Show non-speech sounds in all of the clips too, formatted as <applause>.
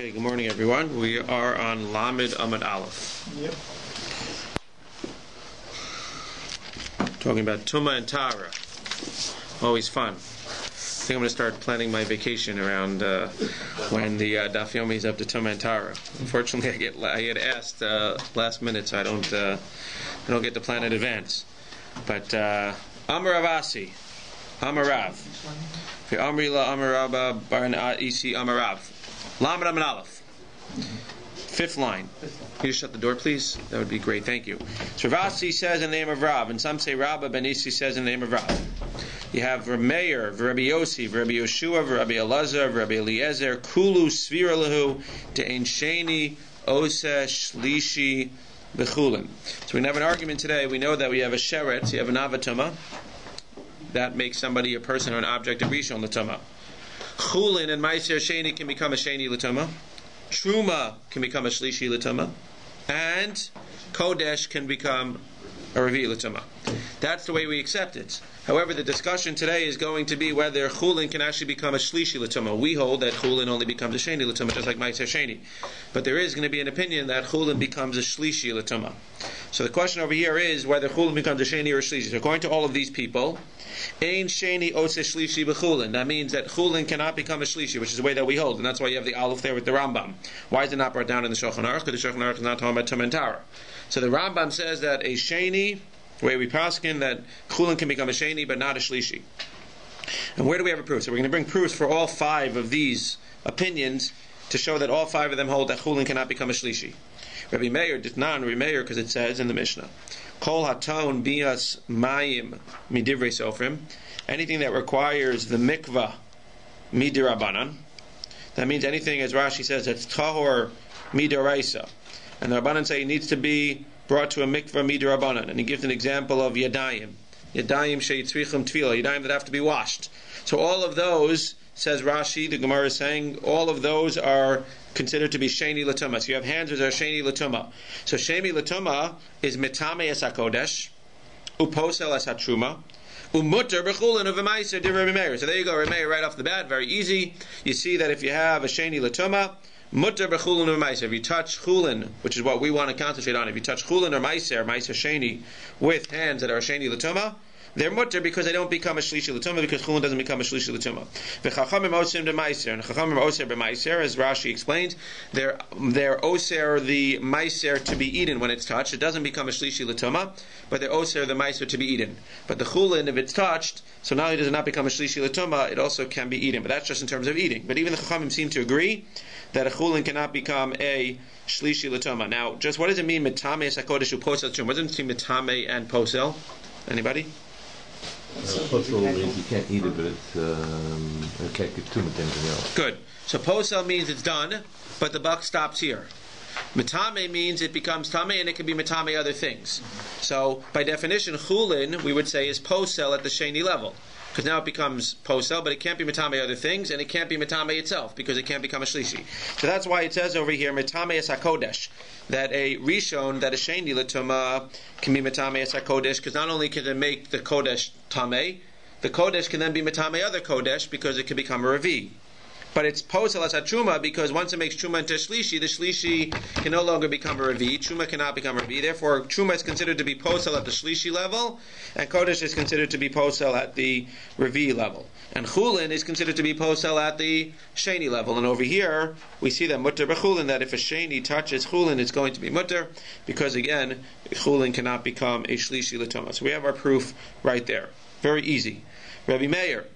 Okay, good morning, everyone. We are on Lamed Amad Aleph. Yep. Talking about Tuma and Tara. Always fun. I think I'm going to start planning my vacation around uh, when the uh, Daf Yomi is up to Tuma and Tara. Unfortunately, I get I get asked uh, last minute, so I don't uh, I don't get to plan in advance. But uh, Amaravasi, Amarav, Amri la Amaraba Baran Isi Amarav, Lamed Amad Aleph. Fifth line. Can you shut the door, please? That would be great. Thank you. So Ravasi says in the name of Rav, and some say Rabba Benisi says in the name of Rav. You have Meir, Rabbi Yossi, Rabbi Yeshua, Rabbi Elazar, Rabbi Eliezer, Kulu Sviralahu, De'en Sheni, Osa, Shlishi, Bechulin. So we have an argument today. We know that we have a Sheret, you have an Avatuma. That makes somebody a person or an object of Rishon Latuma. Chulin and Meiser Sheni can become a Sheni Latuma. Truma can become a Shlishi Latuma. And Kodesh can become a Revi Latuma. That's the way we accept it. However, the discussion today is going to be whether Chulin can actually become a Shlishi Latuma. We hold that Chulin only becomes a Sheni Latuma, just like Meiser Sheni. But there is going to be an opinion that Chulin becomes a Shlishi Latuma. So the question over here is whether Chulin becomes a Sheni or a Shlishi. So according to all of these people, Ein Sheni Ose Shlishi B'Chulin. That means that Chulin cannot become a Shlishi, which is the way that we hold. And that's why you have the Aleph there with the Rambam. Why is it not brought down in the Shulchan Aruch? Because the Shulchan Aruch is not talking about Tumantara. So the Rambam says that a Sheni, the way we paskin, that Chulin can become a Sheni, but not a Shlishi. And where do we have a proof? So we're going to bring proofs for all five of these opinions to show that all five of them hold that Chulin cannot become a Shlishi. Rabbi Meir did not Rabbi Meir because it says in the Mishnah, Kol haton bias mayim midivrei sofrim. Anything that requires the mikvah midirabanan. That means anything, as Rashi says, that's tahor midiraisa. And the Rabbanan say it needs to be brought to a mikvah midirabanan. And he gives an example of yadayim. Yadayim sheyitzrichim tvila. Yadayim that have to be washed. So all of those, says Rashi, the Gemara is saying, all of those are considered to be sheni latuma. So you have hands which are sheni latuma. So sheni latuma is mitame es hakodesh, uposel es hatruma, umutter bechulin of emaiser Meir. So there you go, Remeir right off the bat, very easy. You see that if you have a sheni latuma, mutter bechulin emaiser. If you touch chulin, which is what we want to concentrate on, if you touch chulin or maiser, maiser sheni, with hands that are sheni latuma, they're mutter because they don't become a shlishi l'tumah because chulin doesn't become a shlishi l'tumah. V'chachamim osim de meiser and chachamim oser b'meiser as Rashi explains, they're they're oser the meiser to be eaten when it's touched. It doesn't become a shlishi l'tumah, but they're oser the meiser to be eaten. But the chulin, if it's touched, so not only does it not become a shlishi l'tumah, it also can be eaten. But that's just in terms of eating. But even the chachamim seem to agree that a chulin cannot become a shlishi l'tumah. Now, just what does it mean mitame sakodesh uposel What does it mean mitame and posel? Anybody? Posel means you can't eat it, but it's um, it can't get too much anything else. Good. So posel means it's done, but the buck stops here. Matame means it becomes tame and it can be matame other things. So by definition, chulin we would say is posel at the sheni level. Because now it becomes posel, but it can't be matame other things, and it can't be matame itself because it can't become a shlishi. So that's why it says over here matame es hakodesh that a rishon that a sheni latuma can be matame es hakodesh because not only can it make the kodesh tame, the kodesh can then be matame other kodesh because it can become a revi. But it's posel as truma because once it makes truma into shlishi, the shlishi can no longer become a revi. Truma cannot become a revi. Therefore, truma is considered to be posel at the shlishi level, and kodesh is considered to be posel at the revi level. And chulin is considered to be posel at the sheni level. And over here, we see that mutter bechulin, that if a sheni touches chulin, it's going to be mutter, because again, chulin cannot become a shlishi latoma. So we have our proof right there. Very easy. Rabbi Meir.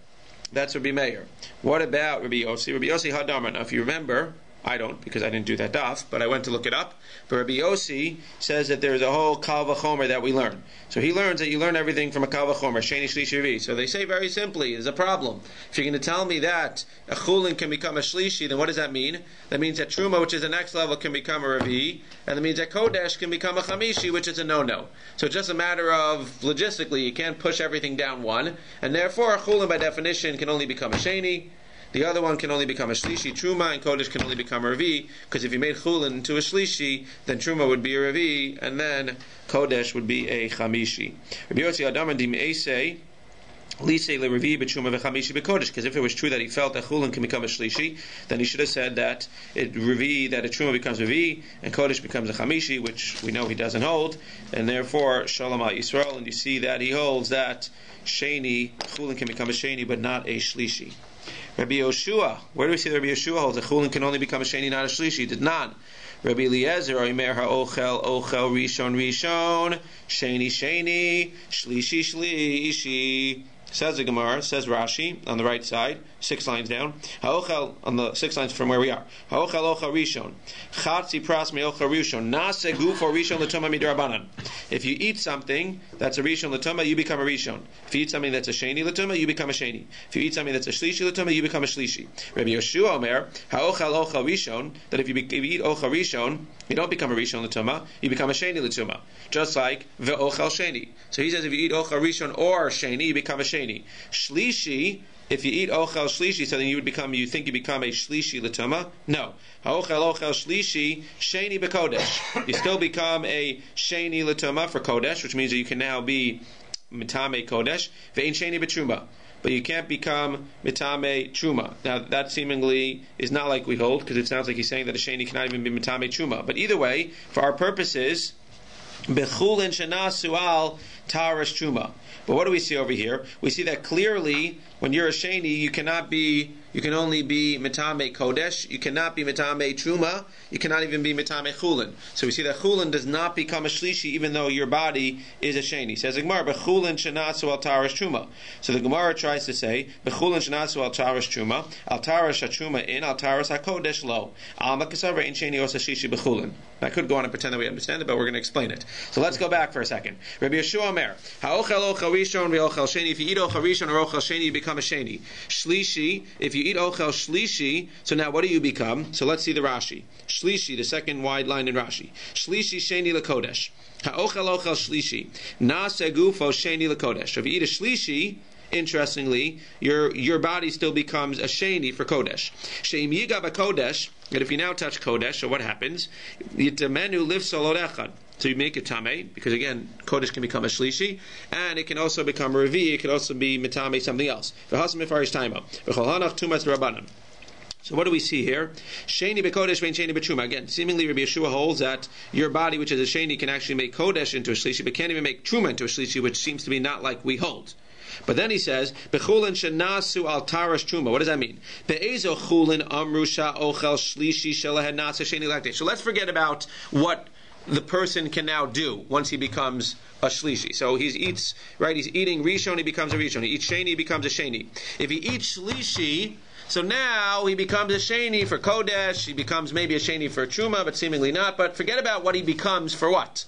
That's Rabbi Meir. What about Rabbi Yossi? Rabbi Yossi Hadamar. Now, if you remember, I don't because I didn't do that daf, but I went to look it up. But Rabbi Yossi says that there's a whole kal vachomer that we learn. So he learns that you learn everything from a kal vachomer, sheni shlishi So they say very simply, there's a problem. If you're going to tell me that a chulin can become a shlishi, then what does that mean? That means that truma, which is the next level, can become a revi, and that means that kodesh can become a chamishi, which is a no-no. So it's just a matter of logistically, you can't push everything down one, and therefore a chulin by definition can only become a sheni. The other one can only become a shlishi truma, and kodesh can only become a revi. Because if you made chulin into a shlishi, then truma would be a revi, and then kodesh would be a chamishi. Rabbi Yossi dim b'truma v'chamishi b'kodesh. Because if it was true that he felt that chulin can become a shlishi, then he should have said that it revi that a truma becomes revi and kodesh becomes a chamishi, which we know he doesn't hold, and therefore shalom al Yisrael. And you see that he holds that sheni chulin can become a sheni, but not a shlishi. Rabbi Yoshua, where do we see that Rabbi Yoshua holds that chulin can only become a sheni, not a shlishi? He did not. Rabbi Eliezer, Oimer ha'ochel, ochel, rishon, rishon, sheni, sheni, shlishi, shlishi. Says the Gemara, says Rashi on the right side, six lines down. Ha'ochel on the six lines from where we are. Ha'ochel ocha rishon, chatzi pras me'ocha rishon, nase gufo rishon. If you eat something that's a rishon l'toma, you become a rishon. If you eat something that's a sheni l'toma, you become a sheni. If you eat something that's a shlishi l'toma, you become a shlishi. Rabbi Yeshua Omer, ha'ochel ocha rishon, that if you, if you eat ocha rishon, you don't become a rishon l'toma, you become a sheni l'toma. Just like ve'ochel sheni. So he says if you eat ocha rishon or sheni, you become a sheni. Shlishi, if you eat ochel shlishi, so then you would become, you think you become a shlishi latuma? No. Ochel ochel shlishi, sheni bekodesh. You still become a sheni latuma for kodesh, which means that you can now be mitame kodesh, ve'in sheni betruma. But you can't become mitame truma. Now that seemingly is not like we hold, because it sounds like he's saying that a sheni cannot even be mitame truma. But either way, for our purposes, bechul bechulin shana al taras truma. But what do we see over here? We see that clearly when you're a sheni, you cannot be, you can only be mitame kodesh, you cannot be mitame truma, you cannot even be mitame chulin. So we see that chulin does not become a shlishi even though your body is a sheni. Says the Gemara, bechulin shenasu al taras truma. So the Gemara tries to say, bechulin shenasu al taras truma, al taras truma in, al taras hakodesh lo. Al makasavra in sheni osa shishi bechulin. I could go on and pretend that we understand it, but we're going to explain it. So let's go back for a second. Rabbi Yeshua Omer, ha'ochel ochel rishon ve'ochel sheni. If you eat ochel rishon or ochel sheni, you become a sheni. Shlishi, if you eat ochel shlishi, so now what do you become? So let's see the Rashi. Shlishi, the second wide line in Rashi. Shlishi sheni lekodesh. Ha'ochel ochel shlishi. Nase gufo sheni lekodesh. So if you eat a shlishi, interestingly, your your body still becomes a sheni for kodesh. Sheim yigav kodesh. And if you now touch kodesh, so what happens? Yitamenu liv solod so you make it tame because again, kodesh can become a shlishi, and it can also become a revi. It can also be mitame something else. So what do we see here? Sheni bekodesh vein sheni betruma. Again, seemingly Rabbi Yeshua holds that your body, which is a sheni, can actually make kodesh into a shlishi, but can't even make truma into a shlishi, which seems to be not like we hold. But then he says, "Bechulin shenasu al taras truma." What does that mean? Be'ezo chulin amrusha ochel shlishi shelahed nasa sheni lakte. So let's forget about what the person can now do once he becomes a shlishi. So he eats right. He's eating rishon. He becomes a rishon. He eats sheni. He becomes a sheni. If he eats shlishi. So now he becomes a sheni for kodesh. He becomes maybe a sheni for truma, but seemingly not. But forget about what he becomes for what.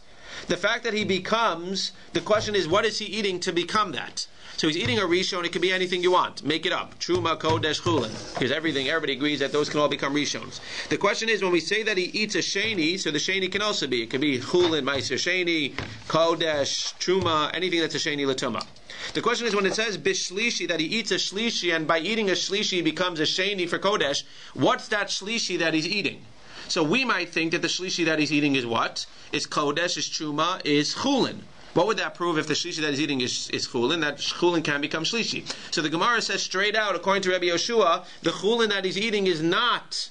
The fact that he becomes, the question is, what is he eating to become that? So he's eating a rishon. It can be anything you want. Make it up. Truma, kodesh, chulin. Because everything, everybody agrees that those can all become rishons. The question is, when we say that he eats a sheni, so the sheni can also be. It can be chulin, meiser sheni, kodesh, truma, anything that's a sheni latuma. The question is when it says bishlishi that he eats a shlishi and by eating a shlishi he becomes a sheni for kodesh. What's that shlishi that he's eating? So we might think that the shlishi that he's eating is what? Is kodesh, is truma, is chulin. What would that prove if the shlishi that he's eating is, is chulin? That chulin can become shlishi. So the Gemara says straight out, according to Rabbi Yoshua, the chulin that he's eating is not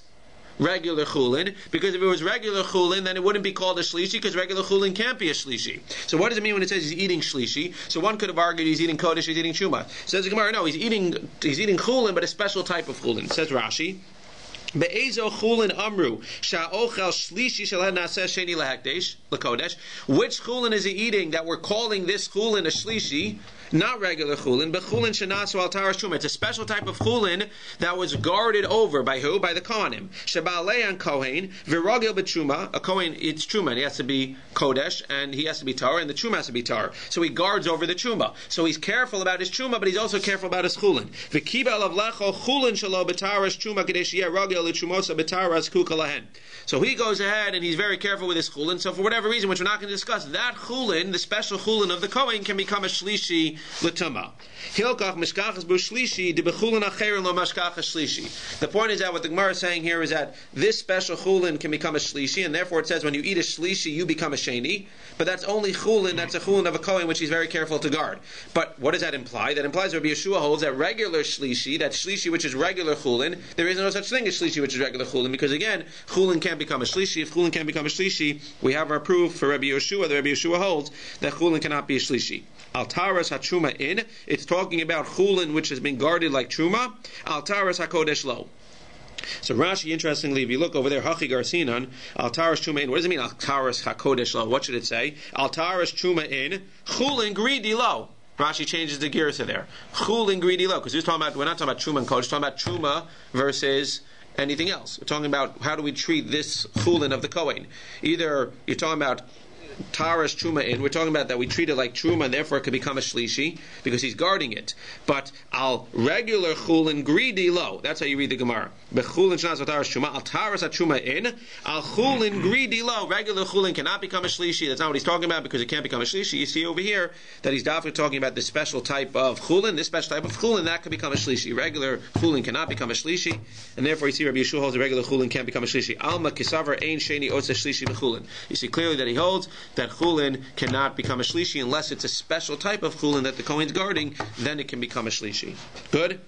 regular chulin, because if it was regular chulin, then it wouldn't be called a shlishi, because regular chulin can't be a shlishi. So what does it mean when it says he's eating shlishi? So one could have argued he's eating kodesh, he's eating shuma. Says the Gemara, no, he's eating he's eating chulin, but a special type of chulin. Says Rashi. Which chulin is he eating that we're calling this chulin a shlishi? Not regular chulin, but chulin shenasu al taras truma. It's a special type of chulin that was guarded over by who? By the kohanim. Shabalei kohen viragil betruma. A kohen eats truma, and he has to be kodesh, and he has to be tar, and the truma has to be tar. So he guards over the truma. So he's careful about his truma, but he's also careful about his chulin. V'kiba of lecho chulin shalo betaras truma kadesh ragil l'trumosa betaras kukalahen. So he goes ahead and he's very careful with his chulin. So for whatever reason, which we're not going to discuss, that chulin, the special chulin of the kohen, can become a shlishi The point is that what the Gemara is saying here is that this special chulin can become a shlishi, and therefore it says when you eat a shlishi, you become a sheni. But that's only chulin. That's a chulin of a kohen which he's very careful to guard. But what does that imply? That implies Rabbi Yeshua holds that regular shlishi, that shlishi which is regular chulin, there is no such thing as shlishi which is regular chulin, because again, chulin can't become a shlishi. If chulin can't become a shlishi, we have our proof for Rabbi Yeshua. That Rabbi Yeshua holds that chulin cannot be a shlishi. Altaras hachuma in. It's talking about chulin which has been guarded like truma. Altaras hakodesh lo. So Rashi, interestingly, if you look over there, Hachi Garcinon, Altaras Truma in. What does it mean, Altaras Hakodesh Lo? What should it say? Altaras Truma in, Chulin Greedy Lo. Rashi changes the gears there. Chulin Greedy Lo. Because we're talking about, we're not talking about Truma and Kodesh, we're talking about Truma versus anything else. We're talking about how do we treat this chulin of the Kohen. Either you're talking about Taras Truma in. We're talking about that we treat it like Truma, and therefore it could become a Shlishi because he's guarding it. But al regular Chulin greedy low. That's how you read the Gemara. Bechulin Shnas Taras Truma. Al Taras Truma in. Al Chulin greedy low. Regular Chulin cannot become a Shlishi. That's not what he's talking about because it can't become a Shlishi. You see over here that he's definitely talking about this special type of Chulin. This special type of Chulin that can become a Shlishi. Regular Chulin cannot become a Shlishi, and therefore you see Rabbi Yeshua holds a regular Chulin can't become a Shlishi. Alma Kisavar Ein Sheni Otza Shlishi Bechulin. You see clearly that he holds that chulin cannot become a shlishi unless it's a special type of chulin that the Kohen's guarding, then it can become a shlishi. Good?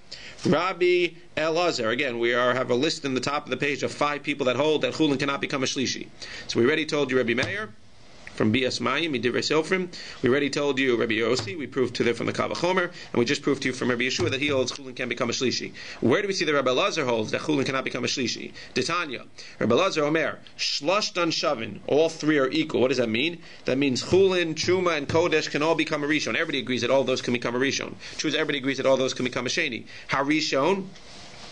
Rabbi Elazar. Again, we are have a list in the top of the page of five people that hold that chulin cannot become a shlishi. So we already told you Rabbi Meir from B.S. Mayim, Midivrei Sofrim. We already told you Rabbi Yossi. We proved to them from the Kavachomer, and we just proved to you from Rabbi Yeshua that he holds Chulin can become a Shlishi. Where do we see that Rabbi Lazar holds that Chulin cannot become a Shlishi? Detanya. Rabbi Lazar Omer, Shlosh Dan Shavin. All three are equal. What does that mean? That means Chulin, Truma, and Kodesh can all become a Rishon. Everybody agrees that all those can become a Rishon. True everybody agrees that all those can become a Sheni. Harishon,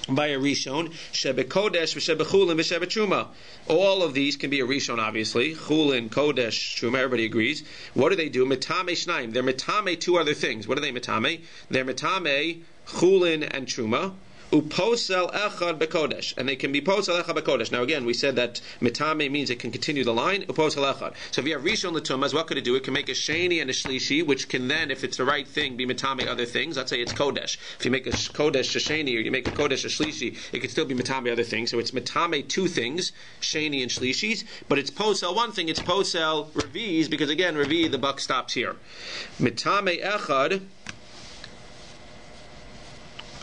by a rishon, shebe kodesh, shebe chulin, shebe truma. All of these can be a rishon, obviously. Chulin, kodesh, truma. Everybody agrees. What do they do? Mitame shnaim. They're mitame two other things. What are they mitame? They're mitame chulin and truma uposel echad bekodesh, and they can be posel echad bekodesh. Now again, we said that mitame means it can continue the line uposel echad. So if you have rishon letumas, what could it do? It can make a sheni and a shlishi, which can then, if it's the right thing, be mitame other things. Let's say it's kodesh. If you make a kodesh a sheni or you make a kodesh a shlishi, it could still be mitame other things. So it's mitame two things, sheni and shlishis, but it's posel one thing. It's posel revis because again, revi the buck stops here. Mitame echad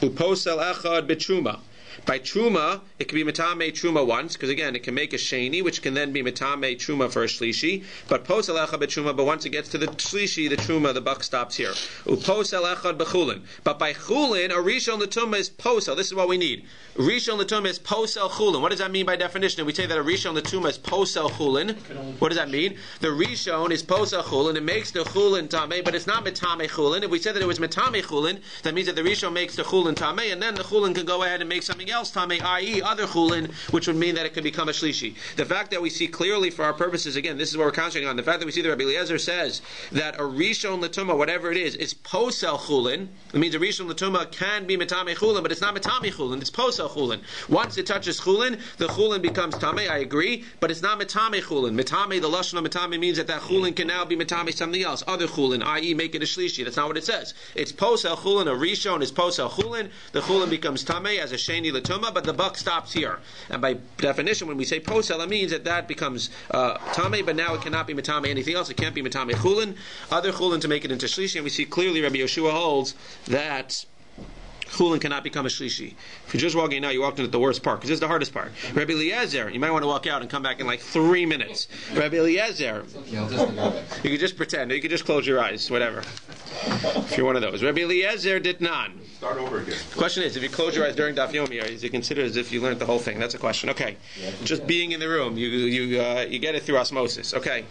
Uposel echad betruma. By truma, it can be metame truma once, because again, it can make a sheni, which can then be metame truma for a shlishi. But posel echad betruma, but once it gets to the shlishi, the truma, the buck stops here. Uposel echad bechulin. But by chulin, a rishon letuma is posel. This is what we need. Rishon letuma is posel chulin. What does that mean by definition? We say that a rishon letuma is posel chulin, what does that mean? The rishon is posel chulin. It makes the chulin tame, but it's not metame chulin. If we said that it was metame chulin, that means that the rishon makes the chulin tame, and then the chulin can go ahead and make something else tame, i.e., other chulin, which would mean that it could become a shlishi. The fact that we see clearly for our purposes, again, this is what we're concentrating on. The fact that we see that Rabbi Eliezer says that a rishon letuma, whatever it is, is posel chulin. It means a rishon letuma can be metame chulin, but it's not metame chulin. It's posel chulin. Once it touches chulin, the chulin becomes tame. I agree, but it's not metame chulin. Metame, the lashon of metame means that that chulin can now be metame something else, other chulin, i.e., make it a shlishi. That's not what it says. It's posel chulin. A rishon is posel chulin. The chulin becomes tame as a sheni letuma, but the buck stops here. And by definition, when we say posel, it means that that becomes uh, tame, but now it cannot be metame anything else. It can't be metame chulin. Other chulin to make it into shlishi, and we see clearly Rabbi Yeshua holds that chulin cannot become a shlishi. If you're just walking in now, you walked in at the worst part because this is the hardest part. Rabbi Eliezer, you might want to walk out and come back in like three minutes. Rabbi Eliezer, you could just pretend, or you could just close your eyes, whatever. If you're one of those, Rabbi Eliezer did none. Start over again. The question is, if you close your eyes during Daf Yomi, is it considered as if you learned the whole thing? That's a question. Okay, just being in the room, you you uh, you get it through osmosis. Okay,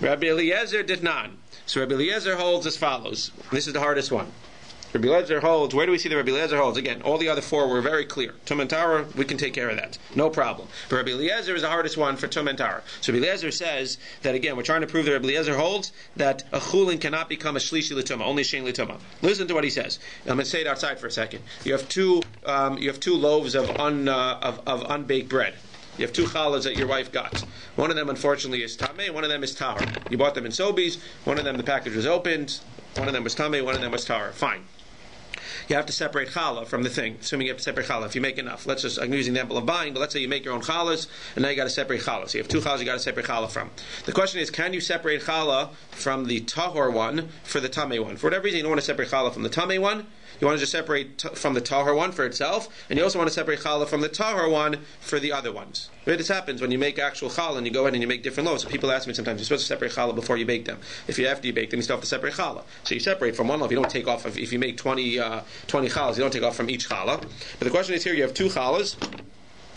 Rabbi Eliezer did none. So Rabbi Eliezer holds as follows. This is the hardest one. Rabbi Eliezer holds. Where do we see the Rabbi Eliezer holds? Again, all the other four were very clear. Tumantara, we can take care of that, no problem. But Rabbi Eliezer is the hardest one for Tumantara. So Rabbi Eliezer says that again, we're trying to prove that Rabbi Eliezer holds that a chulin cannot become a shlishi l'tuma, only a shein l'tuma. Listen to what he says. I'm going to say it outside for a second. You have two, um, you have two loaves of, un, uh, of, of unbaked bread. You have two challahs that your wife got. One of them, unfortunately, is tameh, one of them is tahar. You bought them in Sobeys. One of them, the package was opened. One of them was tame, one of them was tara. Fine. You have to separate challah from the thing, assuming you have to separate challah. If you make enough, let's just, I'm using the example of buying, but let's say you make your own challahs, and now you got to separate challah. So you have two challahs you got to separate challah from. The question is, can you separate challah from the tahor one for the tame one? For whatever reason, you don't want to separate challah from the tame one, you want to just separate t- from the tahor one for itself, and you also want to separate challah from the tahor one for the other ones. Right? This happens when you make actual challah and you go ahead and you make different loaves. So people ask me sometimes, you're supposed to separate challah before you bake them. If you after you bake them, you still have to separate challah. So you separate from one loaf. You don't take off. If, if you make 20, uh, 20 challahs, you don't take off from each challah. But the question is here: you have two challahs.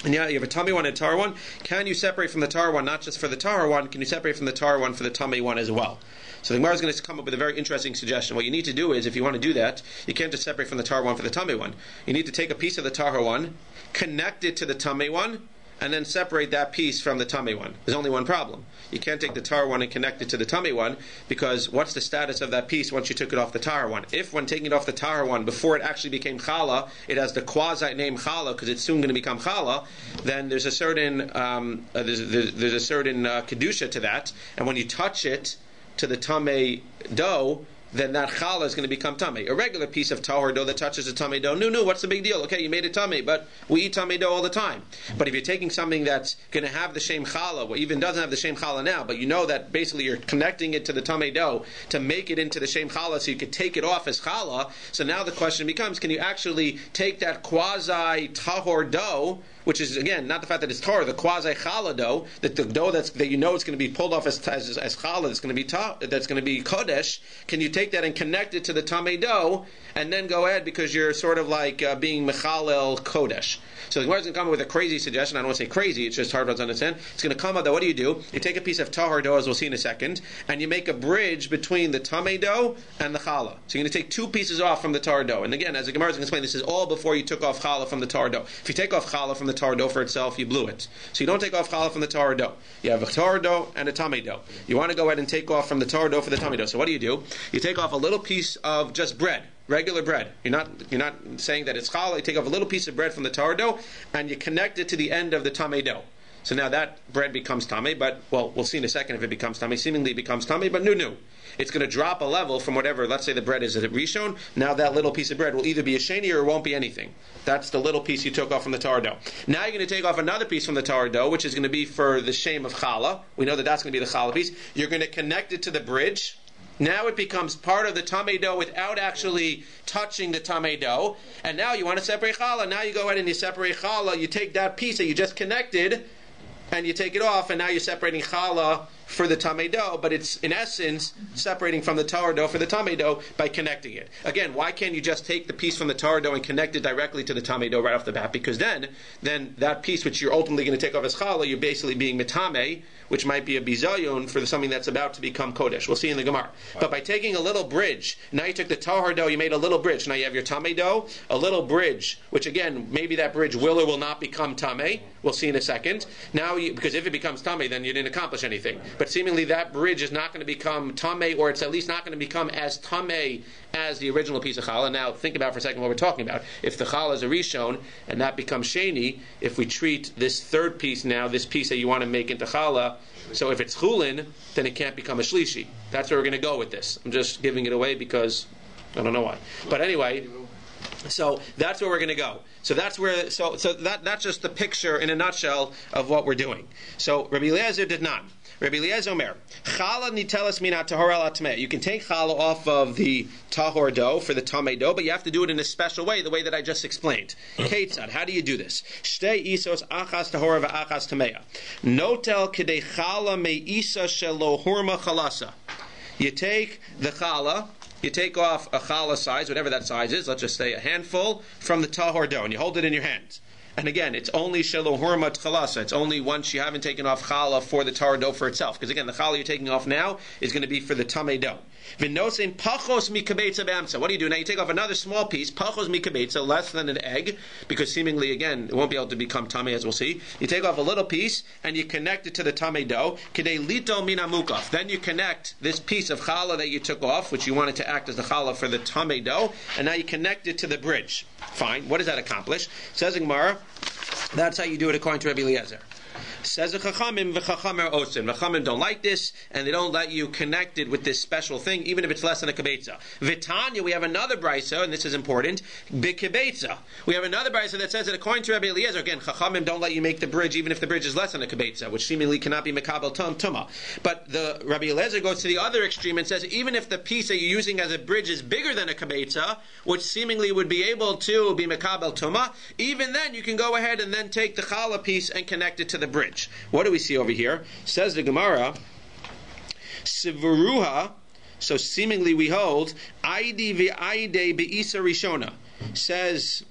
And yeah, you have a tummy one and a tar one. Can you separate from the tar one, not just for the tar one? Can you separate from the tar one for the tummy one as well? So the Gemara is going to come up with a very interesting suggestion. What you need to do is, if you want to do that, you can't just separate from the tar one for the tummy one. You need to take a piece of the tar one, connect it to the tummy one, and then separate that piece from the tummy one. There's only one problem. You can't take the tar one and connect it to the tummy one because what's the status of that piece once you took it off the tar one? If when taking it off the tar one, before it actually became challah, it has the quasi name challah because it's soon going to become challah, then there's a certain um, uh, there's, there's, there's, a certain uh, kedusha to that, and when you touch it to the tame dough, then that challah is going to become tummy. A regular piece of tahor dough that touches a tummy dough, no, no, what's the big deal? Okay, you made it tummy, but we eat tummy dough all the time. But if you're taking something that's going to have the same challah, or even doesn't have the same challah now, but you know that basically you're connecting it to the tummy dough to make it into the same challah, so you could take it off as challah. So now the question becomes, can you actually take that quasi tahor dough? Which is again not the fact that it's Torah, the quasi challah dough, that the dough that's that you know it's going to be pulled off as as, as challah, that's going to be ta, that's going to be kodesh. Can you take that and connect it to the tamei dough, and then go ahead because you're sort of like uh, being mechalel kodesh. So the Gemara is going to come up with a crazy suggestion. I don't want to say crazy; it's just hard to understand. It's going to come up that what do you do? You take a piece of tahar dough, as we'll see in a second, and you make a bridge between the tamei dough and the challah. So you're going to take two pieces off from the tar dough. And again, as the is going to explain, this is all before you took off challah from the tar dough. If you take off challah from the tar dough for itself, you blew it. So you don't take off challah from the tar dough. You have a tar dough and a tamei dough. You want to go ahead and take off from the tar dough for the tamei dough. So what do you do? You take off a little piece of just bread regular bread. You're not you're not saying that it's challah. You take off a little piece of bread from the tar dough and you connect it to the end of the tamei dough. So now that bread becomes tamei, but well, we'll see in a second if it becomes tamei. Seemingly it becomes tamei, but new new. It's going to drop a level from whatever. Let's say the bread is a rishon. Now that little piece of bread will either be a sheni or it won't be anything. That's the little piece you took off from the tar dough. Now you're going to take off another piece from the tar dough, which is going to be for the shame of challah. We know that that's going to be the challah piece. You're going to connect it to the bridge now it becomes part of the tamei dough without actually touching the tamei dough. And now you want to separate challah. Now you go ahead and you separate challah. You take that piece that you just connected and you take it off, and now you're separating challah for the tamei dough, but it's in essence separating from the tar dough for the tamei dough by connecting it. Again, why can't you just take the piece from the tar dough and connect it directly to the tamei dough right off the bat? Because then, then that piece which you're ultimately going to take off as challah, you're basically being mitame, which might be a bizayon for something that's about to become kodesh. We'll see in the Gemara. But by taking a little bridge, now you took the tahar dough, you made a little bridge. Now you have your tamei dough, a little bridge, which again, maybe that bridge will or will not become tamei. We'll see in a second. Now, you, because if it becomes tamei, then you didn't accomplish anything. But seemingly that bridge is not going to become tamei, or it's at least not going to become as tamei as the original piece of challah. Now, think about for a second what we're talking about. If the challah is a rishon and that becomes sheni, if we treat this third piece now, this piece that you want to make into challah, so if it's chulin, then it can't become a shlishi. That's where we're going to go with this. I'm just giving it away because I don't know why. But anyway, so that's where we're going to go. So that's where. So so that that's just the picture in a nutshell of what we're doing. So Rabbi Eliezer did not. Rabbi Eliezer Omer, challah nitelas mina tahor You can take challah off of the tahor dough for the tamei dough, but you have to do it in a special way, the way that I just explained. <laughs> Ketzad, how do you do this? Shtei isos achas tahor va'achas tameya. Notel kedei challah me'isa shelo hurma chalasa. You take the challah, you take off a challah size, whatever that size is, let's just say a handful, from the tahor dough, and you hold it in your hands. And again, it's only shelohurmat chalasa. It's only once you haven't taken off challah for the tar dough for itself. Because again, the challah you're taking off now is going to be for the tamei dough. V'nosin pachos mikabetza b'amsa. What do you do now? You take off another small piece, pachos mikabetza, less than an egg, because seemingly again it won't be able to become tamei as we'll see. You take off a little piece and you connect it to the tamei dough. Kedei lito minamukaf. Then you connect this piece of challah that you took off, which you wanted to act as the challah for the tamei dough, and now you connect it to the bridge. Fine. What does that accomplish? Says Gemara, that's how you do it according to Rabbi Eliezer. Says the Chachamim, v'chachamim osin. Chachamim don't like this, and they don't let you connect it with this special thing, even if it's less than a kibetza. Vitanya, we have another brisa, and this is important, bikibetza. We have another brisa that says that according to Rabbi Eliezer, again, Chachamim don't let you make the bridge, even if the bridge is less than a kibetza, which seemingly cannot be mekabel tum tuma. But the Rabbi Eliezer goes to the other extreme and says, even if the piece that you're using as a bridge is bigger than a kibetza, which seemingly would be able to be mekabel tuma, even then you can go ahead and then take the challah piece and connect it to the bridge. What do we see over here? Says the Gemara, Sivaruha, so seemingly we hold, Aidi v'aide be'isa rishona. Says,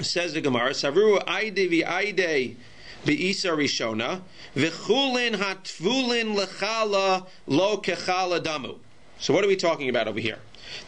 says the Gemara, Savruha aide v'aide be'isa rishona, v'chulin hatvulin lechala lo kechala damu. So what are we talking about over here?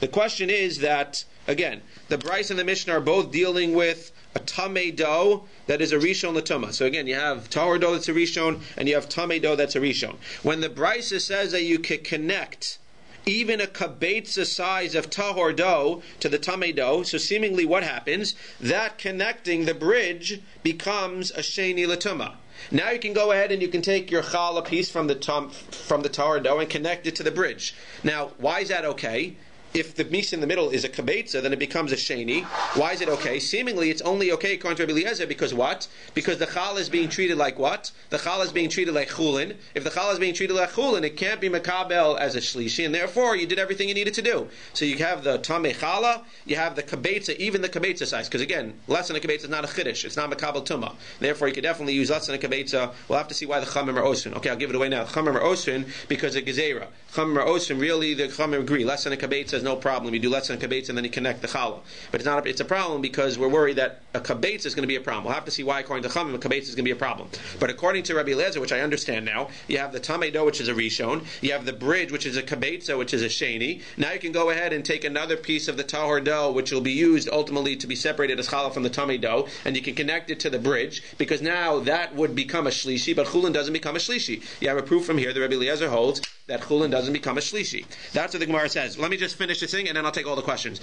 The question is that, again, the brisa and the Mishnah are both dealing with a tame dough that is a rishon latuma. So again, you have tahor dough that's a rishon, and you have tame dough that's a rishon. When the brisa says that you can connect even a kabetza size of tahor dough to the tame dough, so seemingly what happens? That connecting the bridge becomes a sheni latuma. Now you can go ahead and you can take your challah piece from the tom, from the tahor dough and connect it to the bridge. Now, why is that okay? If the meat in the middle is a kabetza, then it becomes a sheni. Why is it okay? Seemingly, it's only okay according to Rabbi Eliezer because what? Because the chal is being treated like what? The chal is being treated like chulin. If the chal is being treated like chulin, it can't be makabel as a shlishi, and therefore you did everything you needed to do. So you have the tamei chala, you have the kabetza, even the kabetza size, because again, less than a kabetza is not a chiddush, it's not makabel tuma. Therefore, you could definitely use less than a kabetza. We'll have to see why the chamim are osrin. Okay, I'll give it away now. Chamim are osrin because of gezerah. Chamim are osrin. Really, the chamim agree. Less than a kabetza is no problem. You do less than kabetz and then you connect the challah. But it's not. A, it's a problem because we're worried that a kabetz is going to be a problem. We'll have to see why, according to Chamim, a kabetz is going to be a problem. But according to Rabbi Eliezer, which I understand now, you have the tamedo, which is a rishon. You have the bridge, which is a kabetza, which is a sheni. Now you can go ahead and take another piece of the tahor dough, which will be used ultimately to be separated as challah from the tamedo, and you can connect it to the bridge because now that would become a shlishi, but chulin doesn't become a shlishi. You have a proof from here that Rabbi Eliezer holds that chulin doesn't become a shlishi. That's what the Gemara says. Let me just finish this thing, and then I'll take all the questions.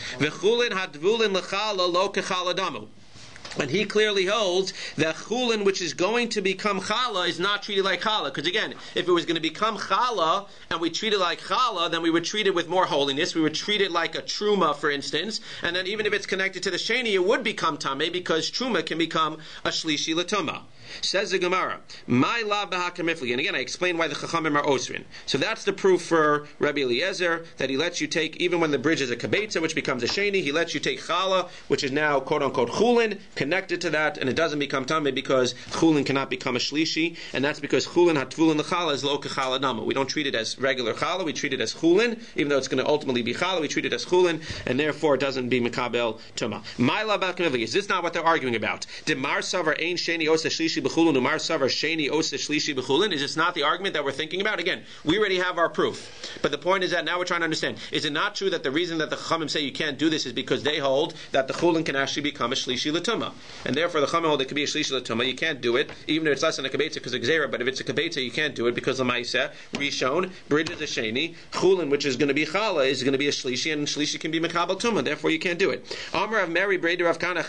And he clearly holds that chulin, which is going to become challah, is not treated like challah. Because again, if it was going to become challah and we treat it like challah, then we would treat it with more holiness. We would treat it like a truma, for instance. And then even if it's connected to the sheni, it would become tameh because truma can become a shlishi latuma. Says the Gemara, "My la b'hakamifli." And again, I explain why the chachamim are osrin. So that's the proof for Rabbi Eliezer that he lets you take even when the bridge is a kabetza, which becomes a sheni. He lets you take challah, which is now quote unquote chulin, connected to that, and it doesn't become tameh because chulin cannot become a shlishi, and that's because chulin hatvulin the challah is lo kechallah nama. We don't treat it as regular challah; we treat it as chulin, even though it's going to ultimately be challah. We treat it as chulin, and therefore it doesn't be mekabel tuma. My la b'hakamifli. Is this not what they're arguing about? Demar savar ein sheni osa shlishi b'chulin umar savar sheni osa shlishi b'chulin. Is this not the argument that we're thinking about? Again, we already have our proof, but the point is that now we're trying to understand: is it not true that the reason that the chachamim say you can't do this is because they hold that the chulin can actually become a shlishi latuma, and therefore the chachamim hold it could be a shlishi latuma. You can't do it, even if it's less than a kabetza because of gzera. But if it's a kabetza, you can't do it because the ma'isa rishon bridges a sheni chulin, which is going to be chala, is going to be a shlishi, and shlishi can be mekabel tuma. Therefore, you can't do it. Amar of Mary Breder of Kana.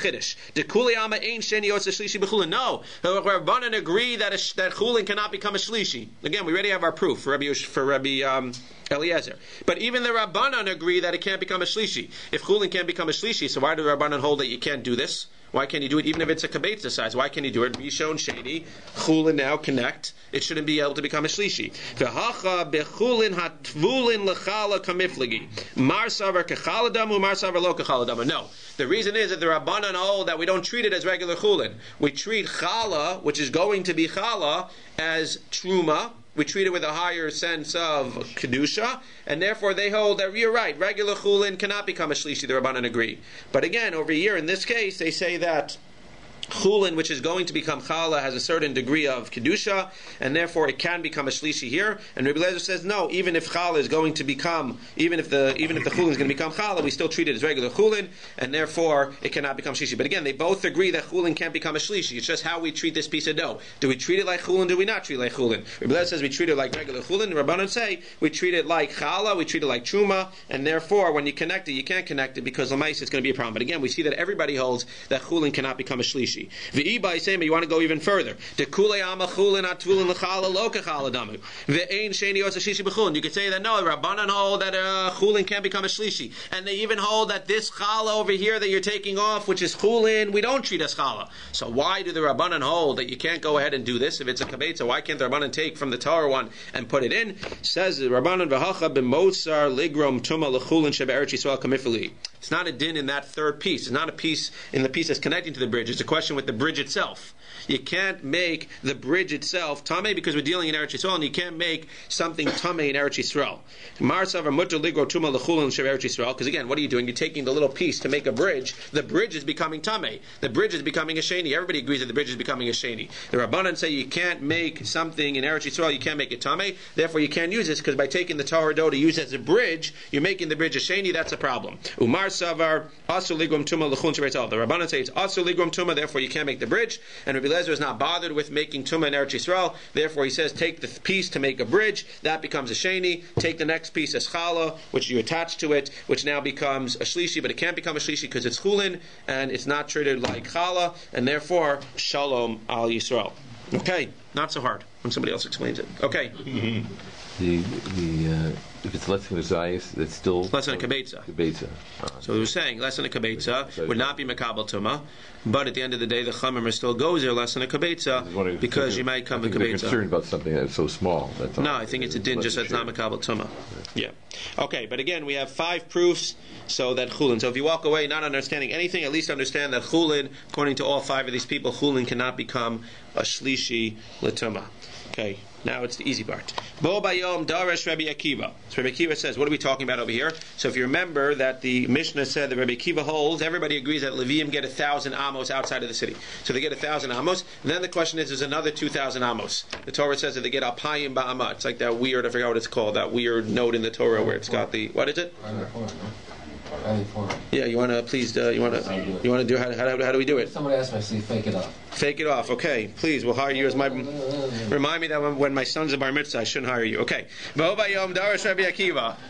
De kuli ama ein sheni osa shlishi b'chulin. No, Rabbanan agree that a, that chulin cannot become a shlishi. Again, we already have our proof for Rabbi for Rabbi um, Eliezer. But even the Rabbanan agree that it can't become a shlishi. If chulin can't become a shlishi, so why do the Rabbanan hold that you can't do this? Why can't you do it even if it's a kabetza size? Why can't you do it? Rishon sheni chulin now connect. It shouldn't be able to become a shlishi. V'hacha bechulin hatvulin lechala kamifligi. Mar savar kechaladamu, mar savar lo kechaladamu. No. The reason is that the Rabbanan hold that we don't treat it as regular chulin. We treat chala, which is going to be chala, as truma, we treat it with a higher sense of kedusha, and therefore they hold that you're right. Regular chulin cannot become a shlishi. The rabbanan agree, but again, over here in this case, they say that chulin, which is going to become challah, has a certain degree of kedusha, and therefore it can become a shlishi here. And Rabbi Lezer says no, even if challah is going to become, even if the even if the chulin is going to become challah, we still treat it as regular chulin, and therefore it cannot become shlishi. But again, they both agree that chulin can't become a shlishi. It's just how we treat this piece of dough. Do we treat it like chulin? Do we not treat it like chulin? Rabbi Lezer says we treat it like regular chulin. Rabbanon say we treat it like challah, we treat it like truma, and therefore when you connect it, you can't connect it because the lamais it's going to be a problem. But again, we see that everybody holds that chulin cannot become a shlishi. Shlishi. V'iba same, you want to go even further. The kule amachulin atulin lechala lokachala damu. Ve'ein sheni osa shlishi b'chulin. You could say that no, Rabbanan hold that uh, chulin can't become a shlishi, and they even hold that this chala over here that you're taking off, which is chulin, we don't treat as chala. So why do the Rabbanan hold that you can't go ahead and do this if it's a kabetza? Why can't the Rabbanan take from the Torah one and put it in? Says the Rabbanan v'hacha b'mosar ligrom tuma lechulin shebe'eretz Yisrael kamifili. It's not a din in that third piece. It's not a piece in the piece that's connecting to the bridge. It's a question with the bridge itself. You can't make the bridge itself tame because we're dealing in Eretz Yisrael, and you can't make something tame in Eretz Yisrael. Because again, what are you doing? You're taking the little piece to make a bridge. The bridge is becoming tame. The bridge is becoming a sheni. Everybody agrees that the bridge is becoming a sheni. The Rabbanan say you can't make something in Eretz Yisrael, you can't make it tame. Therefore, you can't use this because by taking the Torah to use as a bridge, you're making the bridge a sheni. That's a problem. Umar savar asu tuma lechun The Rabbanan say it's asu tuma. Therefore, you can't make the bridge. And Rabbi Lezer is not bothered with making Tumah in Eretz Yisrael. Therefore, he says, take the piece to make a bridge. That becomes a Sheni. Take the next piece as Chala, which you attach to it, which now becomes a Shlishi, but it can't become a Shlishi because it's Chulin, and it's not treated like Chala, and therefore, Shalom al Yisrael. Okay, not so hard when somebody else explains it. Okay. Mm-hmm. The, the, uh, if it's less than a zayis, it's still less than a kabetza. Kabetza. Uh, so we were saying less than a kabetza would not be makabel tuma, but at the end of the day, the chamim still goes there less than a kabetza because you might come a kabetza. concerned about something that's so small. That's no, I think it's a din just that's not makabel tuma. Yeah. Okay, but again, we have five proofs. So that chulin. So if you walk away not understanding anything, at least understand that chulin, according to all five of these people, chulin cannot become a shlishi latuma. Okay. Now it's the easy part. Bo bayom darash Rabbi Akiva. So Rabbi Akiva says, what are we talking about over here? So if you remember that the Mishnah said that Rabbi Akiva holds, everybody agrees that Levium get a thousand amos outside of the city. So they get a thousand amos. And then the question is, there's another two thousand amos. The Torah says that they get alpayim ba'ama. It's like that weird, I forgot what it's called, that weird note in the Torah where it's got the, what is it? Yeah, you want to please, uh, you want to, you want to do how, how, how do we do it? Somebody asked me, see, fake it up. Fake it off. Okay, please. We'll hire you as my. Remind me that when, when my son's a bar mitzvah, I shouldn't hire you. Okay.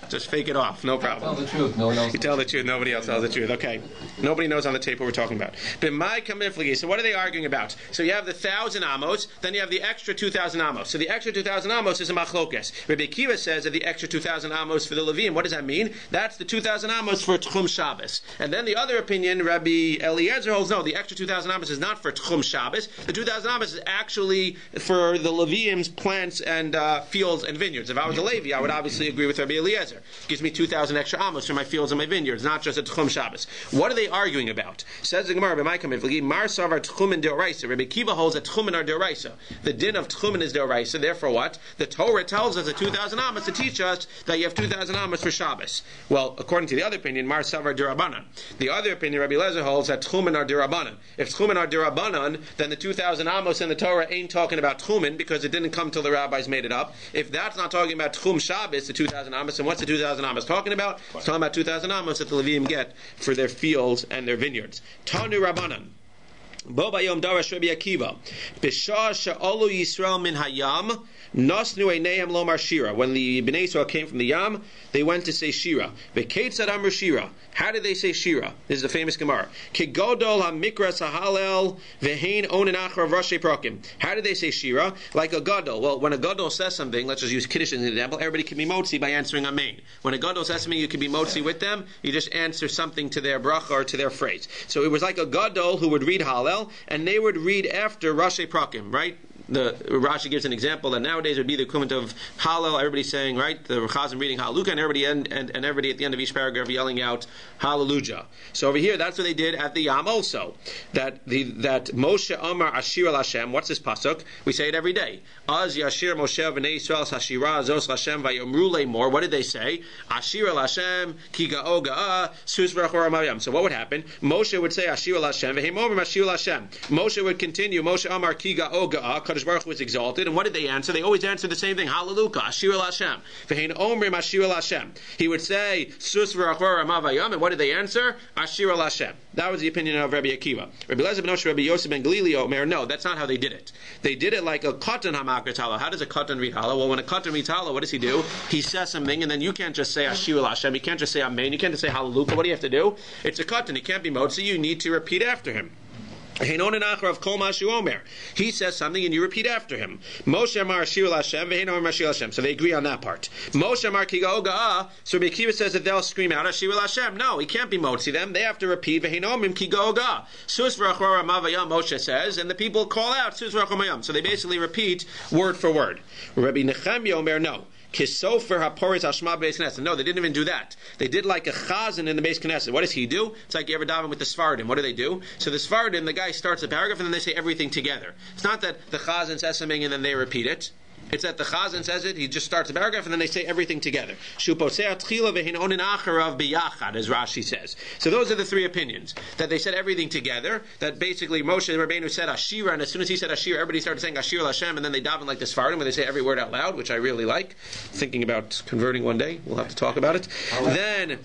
Just fake it off. No problem. Tell the truth. No one else. You tell the truth. Nobody else tells the truth. Okay. Nobody knows on the tape what we're talking about. But my kamifligi. So what are they arguing about? So you have the thousand amos, then you have the extra two thousand amos. So the extra two thousand amos is a machlokes. Rabbi Akiva says that the extra two thousand amos for the Levim. What does that mean? That's the two thousand amos for Tchum Shabbos. And then the other opinion, Rabbi Eliezer holds no. The extra two thousand amos is not for Tchum Shabbos. Shabbos. The 2,000 Amos is actually for the Levium's plants and uh, fields and vineyards. If I was a Levi, I would obviously agree with Rabbi Eliezer. It gives me 2,000 extra Amos for my fields and my vineyards, not just a Tchum Shabbos. What are they arguing about? Says the Gemara, Mar Savar Tchumen Deoraisa. Rabbi Kiva holds that Tchumen are Deoraisa. The din of Tchumen is Deoraisa. Therefore, what? The Torah tells us the 2,000 Amos to teach us that you have 2,000 Amos for Shabbos. Well, according to the other opinion, Mar Savar Derabanan. The other opinion, Rabbi Eliezer holds that Tchumen are Derabanan. If Tchumen are Derabanan, then the 2,000 amos in the Torah ain't talking about Tchumen because it didn't come till the rabbis made it up. If that's not talking about Tchum Shabbos, the 2,000 amos, and what's the 2,000 amos talking about? It's talking about 2,000 amos that the Levium get for their fields and their vineyards. Tanu Rabbanan. Bo bayom darash Rabbi Akiva. Bishar she'olu Yisrael min hayam Nasnu Eineim Lomar Shira. When the Bnei Israel came from the Yam, they went to say Shira. Vekeitzad Amr Shira. How did they say Shira? This is a famous Gemara. Kigodol HaMikra Sahalel Vehain Onin Achar Rashi Prokim. How did they say Shira? Like a Gadol. Well, when a Gadol says something, let's just use Kiddush as an example, everybody can be Motzi by answering Amen. When a Gadol says something, you can be Motzi with them, you just answer something to their bracha or to their phrase. So it was like a Gadol who would read Hallel, and they would read after Rashi Prokim, right? The Rashi gives an example that nowadays would be the equivalent of Hallel. Everybody's saying right, the Chazan reading Hallelujah, and everybody and, and, and, everybody at the end of each paragraph yelling out Hallelujah. So over here, that's what they did at the Yam also. That the that Moshe Amar Ashir al Hashem. What's this pasuk? We say it every day. Az Yashir Moshe v'nei Yisrael Hashira Zos Hashem vayomru more. What did they say? Ashir al Hashem ki ga'o sus v'rachor So what would happen? Moshe would say Ashir al Hashem v'heimomer Ashir al Hashem. Moshe would continue Moshe Amar ki ga'o Kadosh Baruch Hu was exalted. And what did they answer? They always answer the same thing. Hallelujah. Ashir el Hashem. Omrim Ashir Hashem. He would say, Sus amavayam. And what did they answer? Ashir el Hashem. That was the opinion of Rabbi Akiva. Rabbi Lezer ben Rabbi Yosef ben Galileo, Omer, no, that's not how they did it. They did it like a katan hamakrat How does a katan read? Well, when a katan reads what does he do? He says something, and then you can't just say Ashir el Hashem. You can't just say Amen. You can't just say Hallelujah. What do you have to do? It's a katan. It can't be motzi. You need to repeat after him. He says something and you repeat after him. Moshe Amar Shir Amar Shir. So they agree on that part. Moshe Amar Kiga Oga. So Rabbi Akiva says that they'll scream out Ashir Hashem. No, he can't be Motzi them. They have to repeat Veheinomim Kiga Oga. Sus V'Achor Mavayam. Moshe says, and the people call out So they basically repeat word for word. Rabbi Nechemia Omer no. Kisofer haporis hashma beis knesset. No, they didn't even do that. They did like a chazan in the beis knesset. What does he do? It's like you ever daven with the Sfardim. What do they do? So the Sfardim, the guy starts a paragraph and then they say everything together. It's not that the chazan says something and then they repeat it. It's that the Chazan says it, he just starts a paragraph and then they say everything together. Biyachad, as Rashi says. So those are the three opinions. That they said everything together, that basically Moshe Rabbeinu said Ashira, and as soon as he said Ashira, everybody started saying Ashir Hashem, and then they daven like the Sfardim, where they say every word out loud, which I really like. Thinking about converting one day, we'll have to talk about it. Then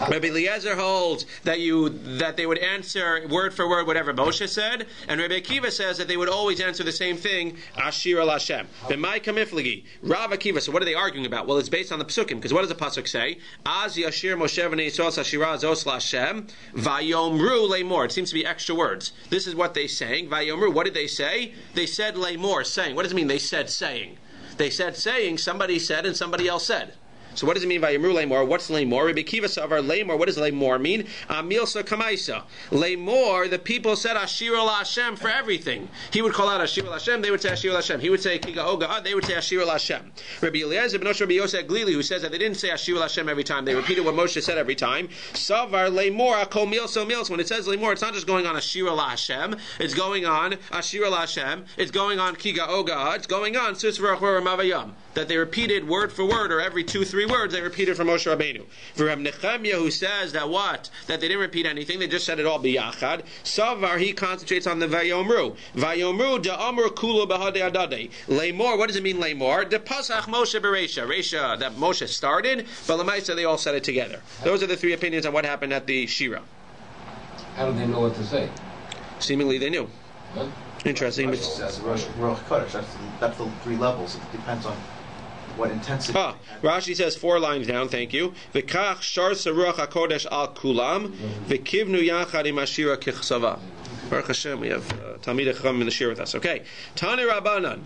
Rabbi Eliezer holds that you that they would answer word for word whatever Moshe said, and Rabbi Akiva says that they would always answer the same thing, Ashir Hashem. Rav Akiva. So what are they arguing about? Well, it's based on the psukim. Because what does the pasuk say? Az yashir Moshe v'nei Yisrael sashira zos lashem vayomru lemor. It seems to be extra words. This is what they're saying. Vayomru. What did they say? They said lemor, saying. What does it mean? They said saying. They said saying. Somebody said and somebody else said. So what does it mean by Yamru Lamor? What's Lamor? Rabbi Kiva Savar Lamor. What does Lamor mean? Amilsa Kamaisa. Lamor, the people said Ashir Hashem for everything. He would call out Ashir Hashem, they would say Ashir Hashem. He would say Kiga Oga, ah, they would say Ashir Hashem. Rabbi Eliezer ben Rabbi Yosef Glili, who says that they didn't say Ashir Hashem every time, they repeated what Moshe said every time. Savar Lamor, Akol Milso Mils. When it says Lamor, it's not just going on Ashir Hashem, it's going on Ashir Hashem, it's going on Kiga Oga, it's going on Susvarach Mavayam. That they repeated word for word or every two, three three words they repeated from Moshe Rabbeinu. For Reb Nechemia, who says that what? That they didn't repeat anything, they just said it all biyachad. Savar, he concentrates on the Vayomru. Vayomru de Amr Kula Bahade Adade. Lamor, what does it mean Lamor? De Pasach Moshe Beresha. Resha, that Moshe started, but Lamaisa, they all said it together. Those are the three opinions on what happened at the Shira. How do they know what to say? Seemingly they knew. Huh? Interesting. That's Rosh Kodesh. That's, that's the three levels. It depends on what intensity. Ah, Rashi says four lines down. Thank you. V'kach shar saruach hakodesh al kulam v'kivnu yachad im ashira kichsava. Baruch Hashem, we have uh, Talmid Chacham in the shir with us. Okay, Tani Rabbanan,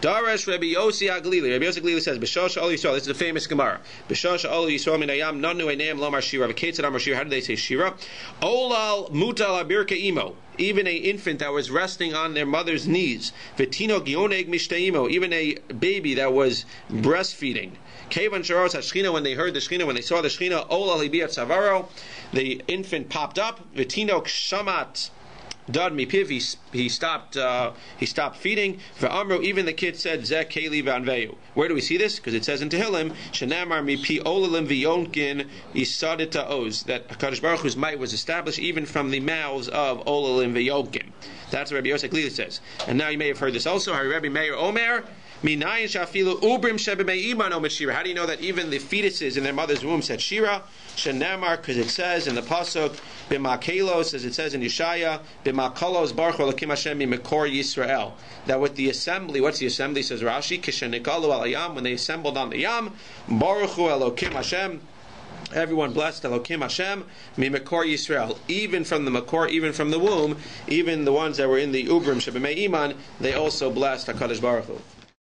Darash Rabbi Yossi HaGlili. Rabbi Yossi HaGlili says, "B'shosh Ol Yisrael." This is a famous Gemara. B'shosh Ol Yisrael minayam nanu einam lomar shira. V'ketzad amar shira. How do they say shira? Olal mutal abirka imo. Even a infant that was resting on their mother's knees. V'tino gioneg mishteimo. Even a baby that was breastfeeding. Kevan Sharos Hashchina, when they heard the Shechina, when they saw the Shechina, Ola Libiyat Savaro, the infant popped up. V'tino kshamat Dad mipiv, he, he stopped uh, he stopped feeding. For Amro, even the kid said Zek Keli Vanveyu. Where do we see this? Because it says in Tehillim, Shanamar mipi olalim v'yonkin isadita oz that Hakadosh Baruch Hu's might was established even from the mouths of olalim v'yonkin. That's what Rabbi Yosef Lila says. And now you may have heard this also. Rabbi Meir Omer. How do you know that even the fetuses in their mother's womb said Shira? Shenamar, because it says in the pasuk, b'makelos, as it says in Yeshaya, b'makolos baruch elakim Hashem mekor Yisrael. That with the assembly, what's the assembly? Says Rashi, kishenikalu al yam, when they assembled on the yam, baruch elokim Hashem. Everyone blessed Elokim Hashem, Mimekor Yisrael. Even from the Makor, even from the womb, even the ones that were in the Ubrim Shebemei Iman, they also blessed HaKadosh Baruch Hu.